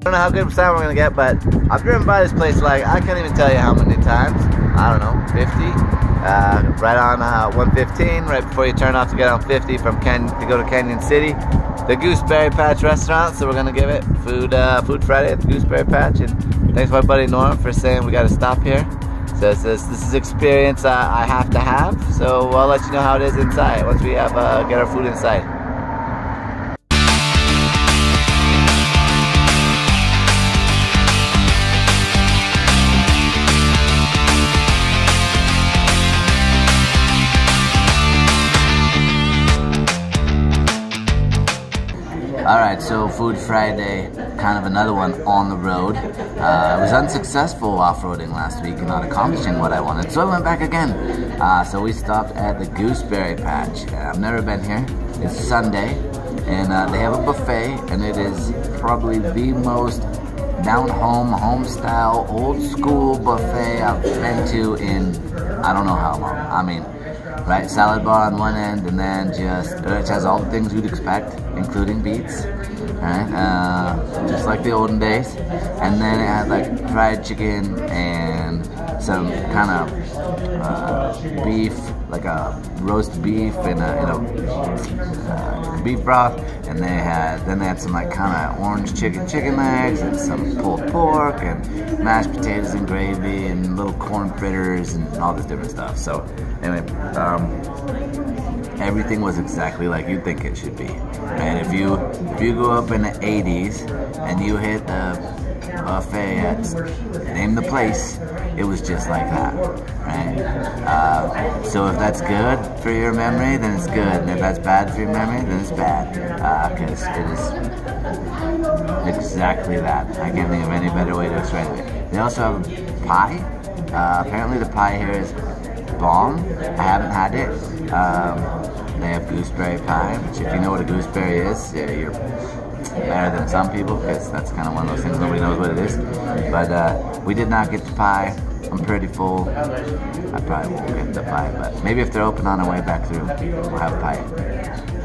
I don't know how good of a sound we're gonna get, but I've driven by this place like I can't even tell you how many times. I don't know, 50. Uh, right on uh, 115, right before you turn off to get on 50 from Ken to go to Cañon City. The Gooseberry Patch restaurant, so we're gonna give it food uh, Food Friday at the Gooseberry Patch. And thanks my buddy Norm for saying we gotta stop here. So this, this is experience uh, I have to have. So I'll let you know how it is inside once we have uh, get our food inside. Alright, so Food Friday, kind of another one on the road. Uh, I was unsuccessful off-roading last week and not accomplishing what I wanted, so I went back again. Uh, so we stopped at the Gooseberry Patch. I've never been here. It's Sunday, and uh, they have a buffet, and it is probably the most down-home, home-style, old-school buffet I've been to in I don't know how long. I mean, right? Salad bar on one end, and then just it has all the things you'd expect, including beets, right? Uh, just like the olden days. And then it had like fried chicken and some kind of uh, beef, like a roast beef and a, and uh, beef broth, and they had then they had some like kind of orange chicken chicken legs and some pulled pork and mashed potatoes and gravy and little corn fritters and all this different stuff. So anyway, um, everything was exactly like you'd think it should be. And if you if you go up in the 80s and you hit the buffet at name the place, it was just like that, right? Uh, so if that's good for your memory, then it's good, and if that's bad for your memory, then it's bad, because uh, it is exactly that. I can't think of any better way to explain it. They also have pie. Uh, apparently the pie here is bomb. I haven't had it. Um, they have gooseberry pie, which if you know what a gooseberry is, yeah, you're better than some people because that's kind of one of those things nobody knows what it is. But uh, we did not get the pie. I'm pretty full. I probably won't get the pie, but maybe if they're open on our way back through, we'll have pie.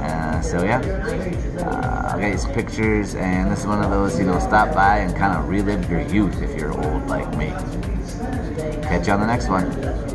Uh, so yeah, uh, get you some pictures, and this is one of those, you know, stop by and kind of relive your youth if you're old like me. Catch you on the next one.